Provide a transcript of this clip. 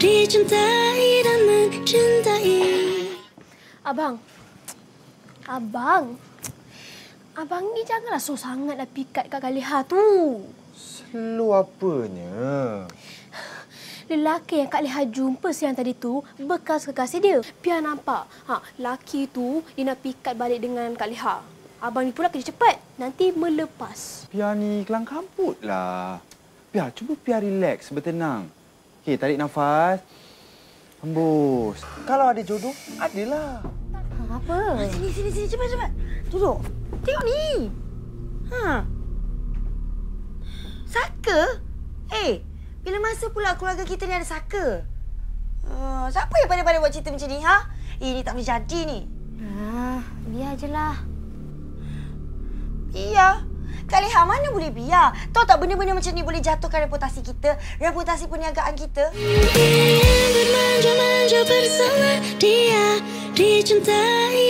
dicintai dan mencintai. Abang. Abang. Abang ni janganlah so sangatlah pikat kat Kaliha tu. Selu apanya? Lelaki yang Kak Leha jumpa siang tadi tu bekas kekasih dia. Biar nampak. Ha, laki tu dia nak pikat balik dengan Kak Leha. Abang ni pula kerja cepat. Nanti melepas. Biar ni kelang kamput lah. Biar cuba biar relax, bertenang. Okey, tarik nafas. Hembus. Kalau ada jodoh, adalah. Ha, apa? Sini, sini, sini. Cepat, cepat. Duduk. Tengok ni. Ha. Saka? Eh, bila masa pula keluarga kita ni ada saka? Uh, siapa yang pada-pada buat cerita macam ni, ha? Ini tak boleh jadi ni. Ah, biar je lah. Kak Leha mana boleh biar? Tahu tak benda-benda macam ni boleh jatuhkan reputasi kita, reputasi perniagaan kita. Bermanja-manja bersama dia, dicintai.